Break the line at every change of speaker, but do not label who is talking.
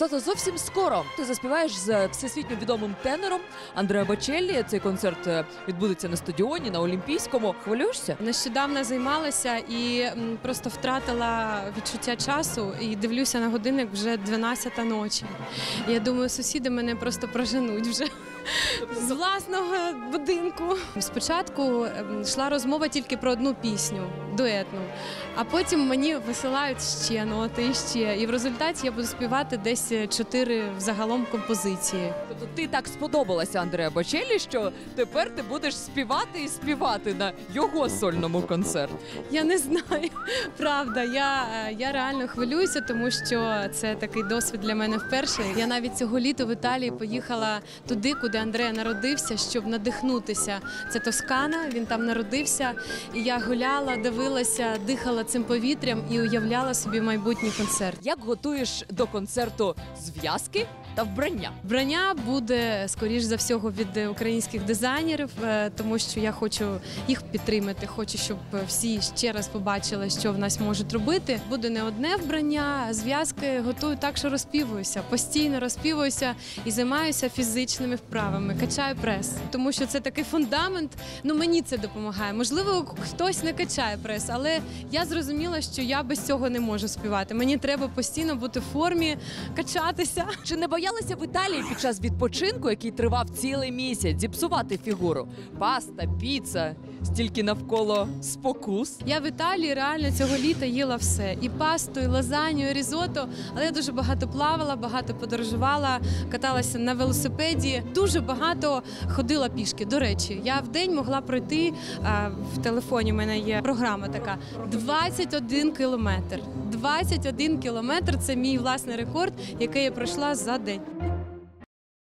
Злата, зовсім скоро ти заспіваєш з всесвітньо відомим тенором Андреа Бачеллі. Цей концерт е, відбудеться на стадіоні на Олімпійському. Хвилюєшся?
Нещодавно займалася і просто втратила відчуття часу і дивлюся на годинник вже 12 ночі. Я думаю, сусіди мене просто проженуть вже. З власного будинку. Спочатку ем, йшла розмова тільки про одну пісню, дуетну, а потім мені висилають ще ноти і ще. І в результаті я буду співати десь чотири взагалом композиції.
Тобто ти так сподобалася Андреа Бачеллі, що тепер ти будеш співати і співати на його сольному концерті.
Я не знаю, правда. Я, е, я реально хвилююся, тому що це такий досвід для мене вперше. Я навіть цього літа в Італії поїхала туди, куди Андрея народився, щоб надихнутися. Це Тоскана, він там народився. І я гуляла, дивилася, дихала цим повітрям і уявляла собі майбутній концерт.
Як готуєш до концерту зв'язки та вбрання?
Вбрання буде скоріш за всього від українських дизайнерів, е, тому що я хочу їх підтримати. Хочу, щоб всі ще раз побачили, що в нас можуть робити. Буде не одне вбрання, а зв'язки готую так, що розпівуюся. Постійно розпівуюся і займаюся фізичними вправами. Качаю прес, тому що це такий фундамент. Ну мені це допомагає. Можливо, хтось не качає прес, але я зрозуміла, що я без цього не можу співати. Мені треба постійно бути в формі, качатися.
Чи не боялися в Італії під час відпочинку, який тривав цілий місяць, зіпсувати фігуру? Паста, піца, стільки навколо спокус.
Я в Італії реально цього літа їла все: і пасту, і лазанью, і різото. Але я дуже багато плавала, багато подорожувала, каталася на велосипеді. Дуже багато ходила пішки. До речі, я в день могла пройти в телефоні. в мене є програма така: 21 кілометр. 21 кілометр це мій власний рекорд, який я пройшла за день.